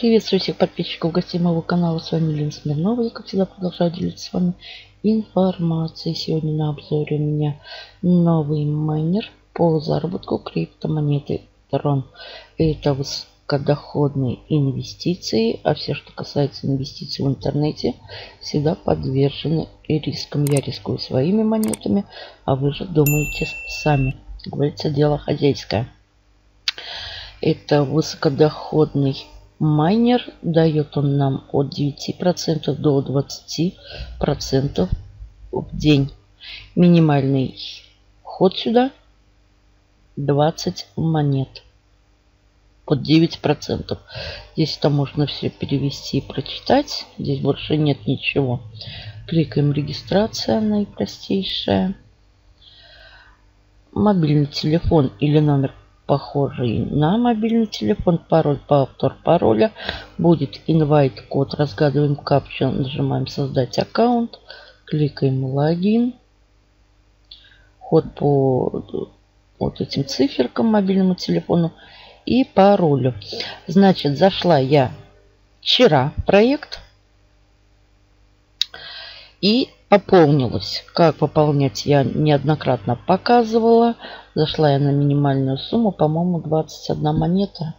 Приветствую всех подписчиков гостей моего канала. С вами Лена Смирнова. Я, как всегда, продолжаю делиться с вами информацией. Сегодня на обзоре у меня новый майнер по заработку криптомонеты Tron. Это высокодоходные инвестиции, а все, что касается инвестиций в интернете, всегда подвержены рискам. Я рискую своими монетами, а вы же думаете сами. Говорится, дело хозяйское. Это высокодоходный майнер. Дает он нам от 9% до 20% в день. Минимальный вход сюда 20 монет под 9%. Здесь это можно все перевести и прочитать. Здесь больше нет ничего. Кликаем регистрация наипростейшая. Мобильный телефон или номер похожий на мобильный телефон. Пароль, повтор пароля. Будет invite код. Разгадываем капчу. Нажимаем создать аккаунт. Кликаем логин. Ход по вот этим циферкам мобильному телефону и паролю. Значит, зашла я вчера в проект и пополнилась. Как пополнять я неоднократно показывала. Зашла я на минимальную сумму, по-моему, 21 монета.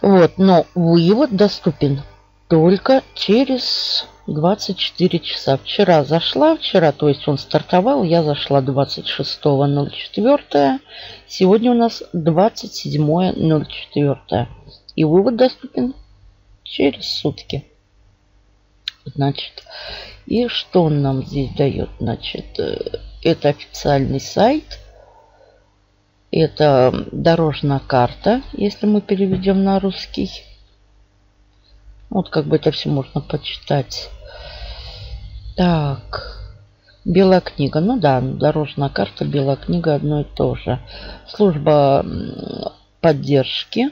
Вот, но вывод доступен только через 24 часа. Вчера зашла, вчера, то есть он стартовал, я зашла 26.04. Сегодня у нас 27.04. И вывод доступен через сутки. Значит, и что он нам здесь дает? Значит, э, это официальный сайт. Это дорожная карта, если мы переведем на русский. Вот как бы это все можно почитать. Так. Белая книга. Ну да, дорожная карта, белая книга одно и то же. Служба поддержки.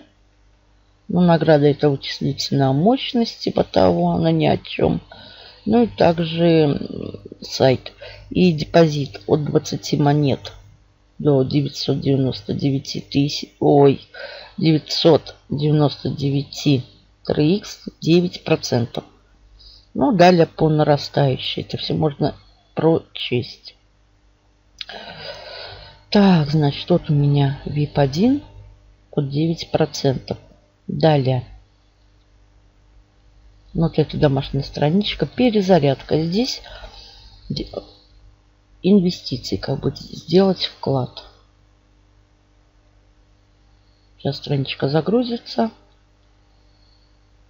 Ну, награда это вычислительная мощность, типа того, она ни о чем. Ну и также сайт. И депозит от 20 монет до 999 тысяч, ой, 999 3х 9%. Ну, далее по нарастающей. Это все можно прочесть. Так, значит, вот у меня VIP 1 под 9%. Далее. Вот это домашняя страничка. Перезарядка. Здесь инвестиции, как бы сделать вклад. Сейчас страничка загрузится.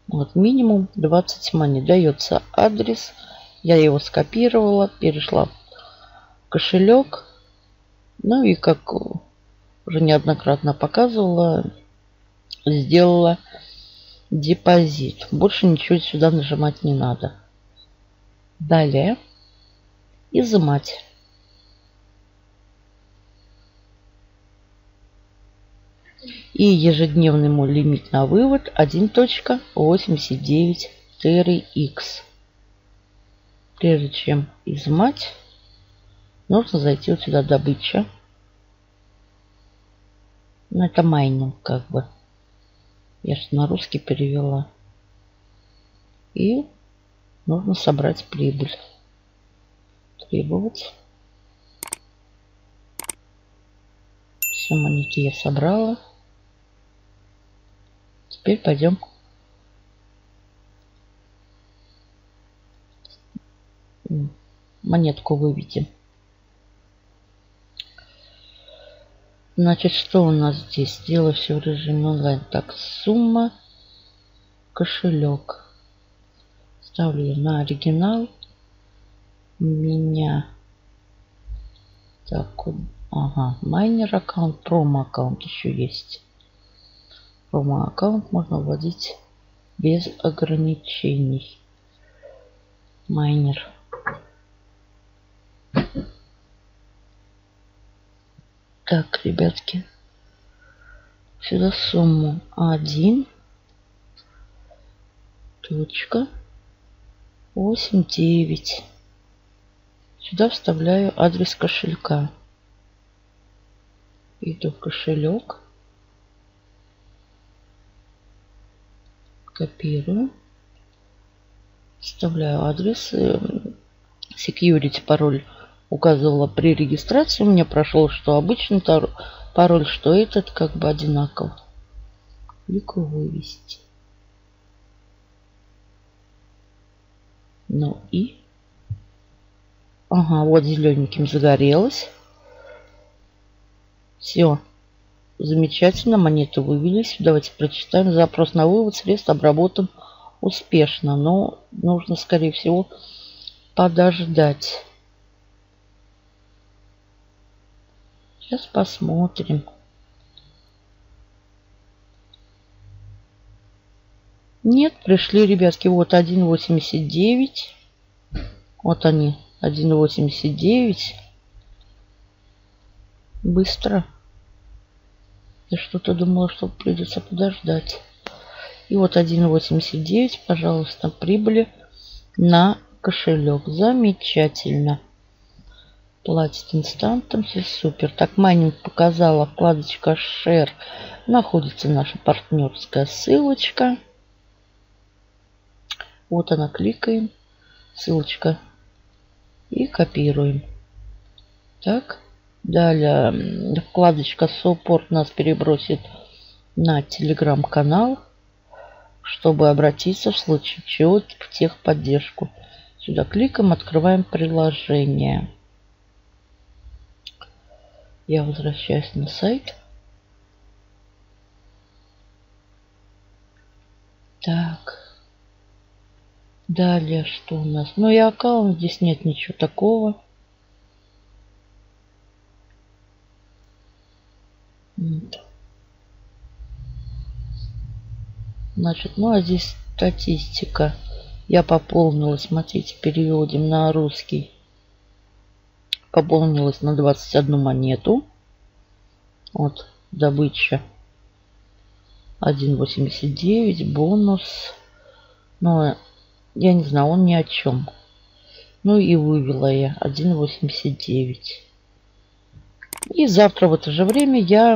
Вот минимум 20 монет. Дается адрес. Я его скопировала, перешла в кошелек. Ну и как уже неоднократно показывала, сделала депозит. Больше ничего сюда нажимать не надо. Далее изымать. И ежедневный мой лимит на вывод 1.89 TRX. Прежде чем изымать, нужно зайти вот сюда добыча. Ну, это майнинг как бы. Я же на русский перевела. И нужно собрать прибыль. Требовать. Все монеты я собрала. Теперь пойдем монетку выведем. Значит, что у нас здесь? Дело все в режиме онлайн. Так, сумма, кошелек. Ставлю на оригинал. Меня. Так, ага, майнер аккаунт, промо аккаунт еще есть. Промо аккаунт можно вводить без ограничений. Майнер. Так, ребятки. Сюда сумму 1 точка 8 9 сюда вставляю адрес кошелька иду в кошелек Копирую. Вставляю адрес. Эм, security пароль указывала при регистрации. У меня прошел, что обычный пароль, что этот как бы одинаков. Клику вывести. Ну и... Ага, вот зелененьким загорелось. Все. Замечательно, монеты вывелись. Давайте прочитаем. Запрос на вывод средств обработан успешно. Но нужно, скорее всего, подождать. Сейчас посмотрим. Нет, пришли, ребятки, вот 1.89. Вот они, 1.89. Быстро. Я что-то думала, что придется подождать. И вот 1.89, пожалуйста, прибыли на кошелек. Замечательно платит инстантом, все супер. Так, майнинг показала, вкладочка Share. Находится наша партнерская ссылочка. Вот она, кликаем. Ссылочка. И копируем. Так. Далее вкладочка Support нас перебросит на телеграм-канал, чтобы обратиться в случае чего в техподдержку. Сюда кликаем, открываем приложение. Я возвращаюсь на сайт. Так. Далее что у нас? Ну и аккаунт, здесь нет ничего такого. Значит, ну а здесь статистика. Я пополнила, смотрите, переводим на русский пополнилась на 21 монету. Вот, добыча 1.89, бонус. Но я не знаю, он ни о чем. Ну и вывела я 1.89. И завтра в это же время я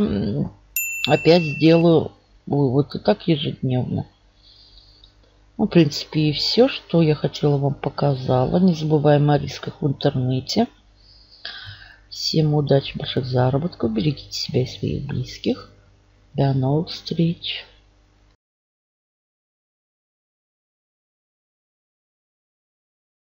опять сделаю вывод. И так ежедневно. Ну, в принципе, и все, что я хотела вам показала. Не забываем о рисках в интернете. Всем удачи, больших заработков. Берегите себя и своих близких. До новых встреч.